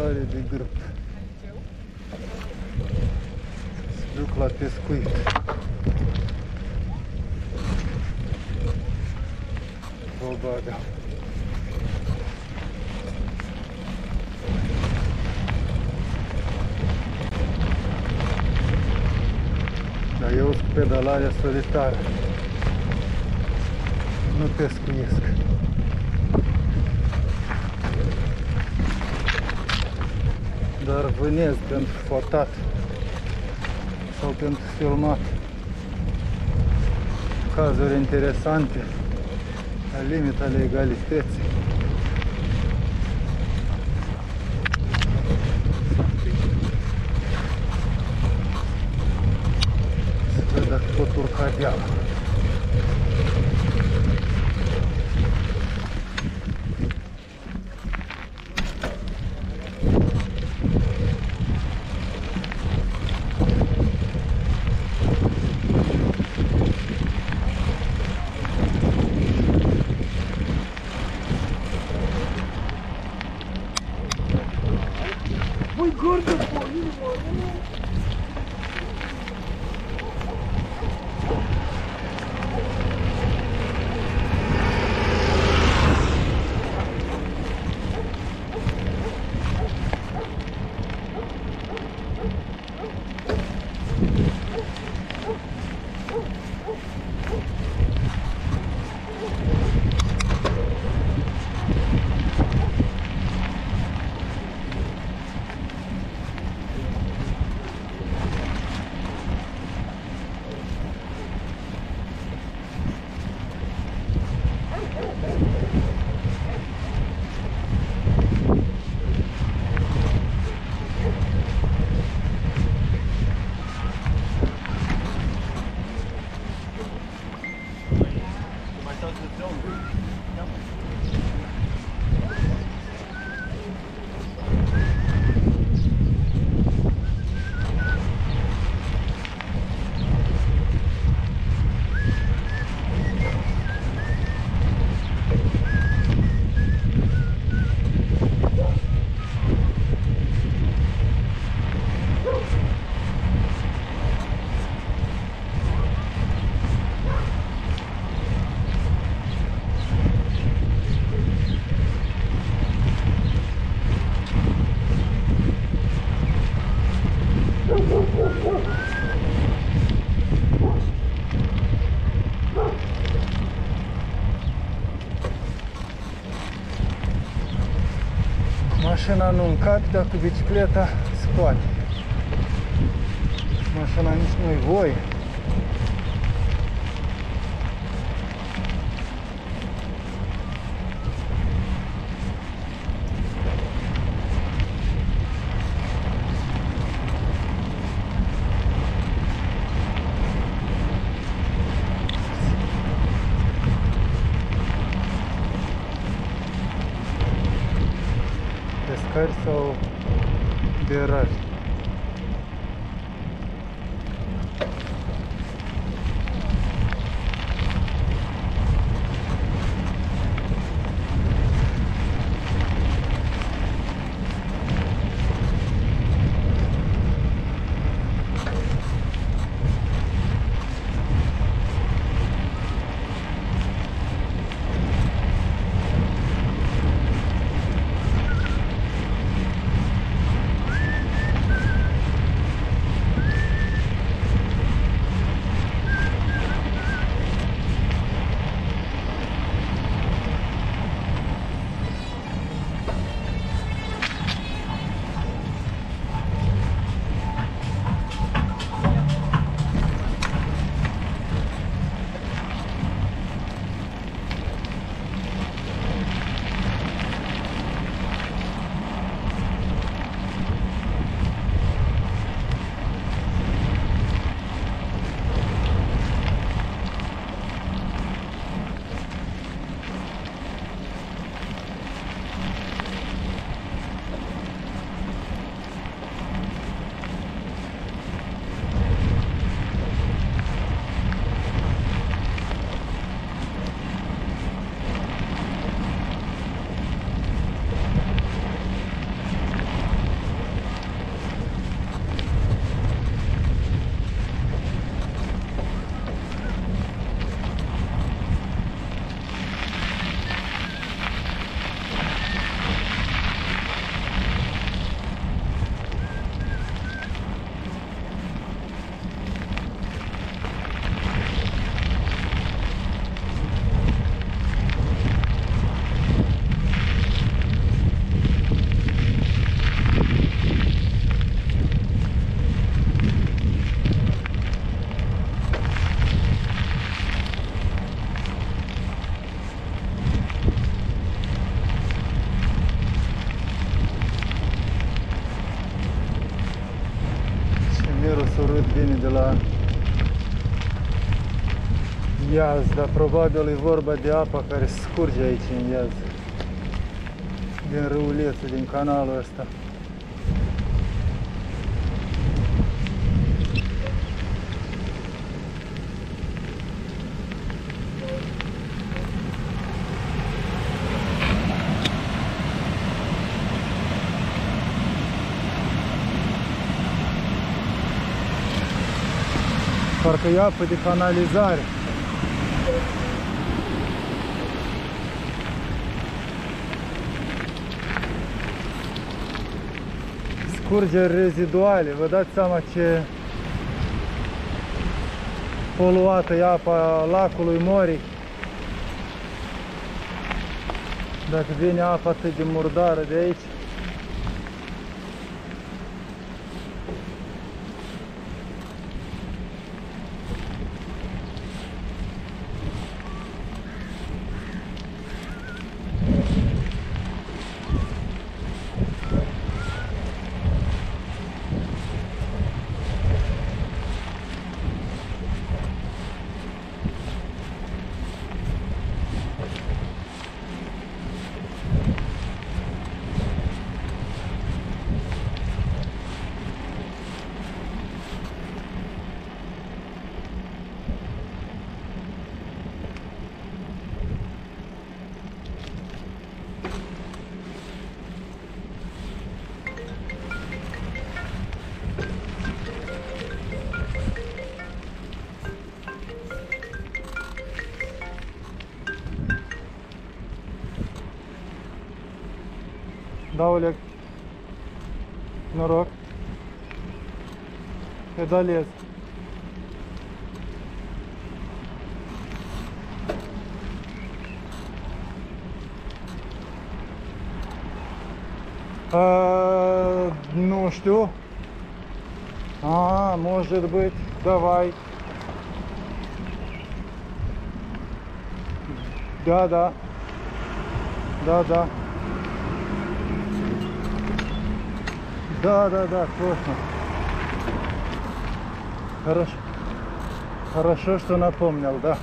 pedalare de grup. Se duc la pescuit. Probabil. Dar eu sunt pedalarea solitară. Nu pescuiesc. Dar vânez pentru fotat sau pentru filmat cazuri interesante la limita legalității. Nope. Mașina nu încape, dar cu bicicleta se poate. Mașina nici nu-i voie. rehearsal the rest. Vine de la iaz, dar probabil e vorba de apa care scurge aici în iaz. Din râulețul, din canalul ăsta. Parcă e apă de canalizare. Scurgeri reziduale. Vă dați seama ce poluată e apa lacului Mori. Dacă vine apa atât de murdară de aici. Da, Oleg. Noroc. Pedalez. А, ну что? А, может быть, давай. Да, да. Да, да. Да, да, да, точно. Хорошо. Хорошо, что напомнил, да.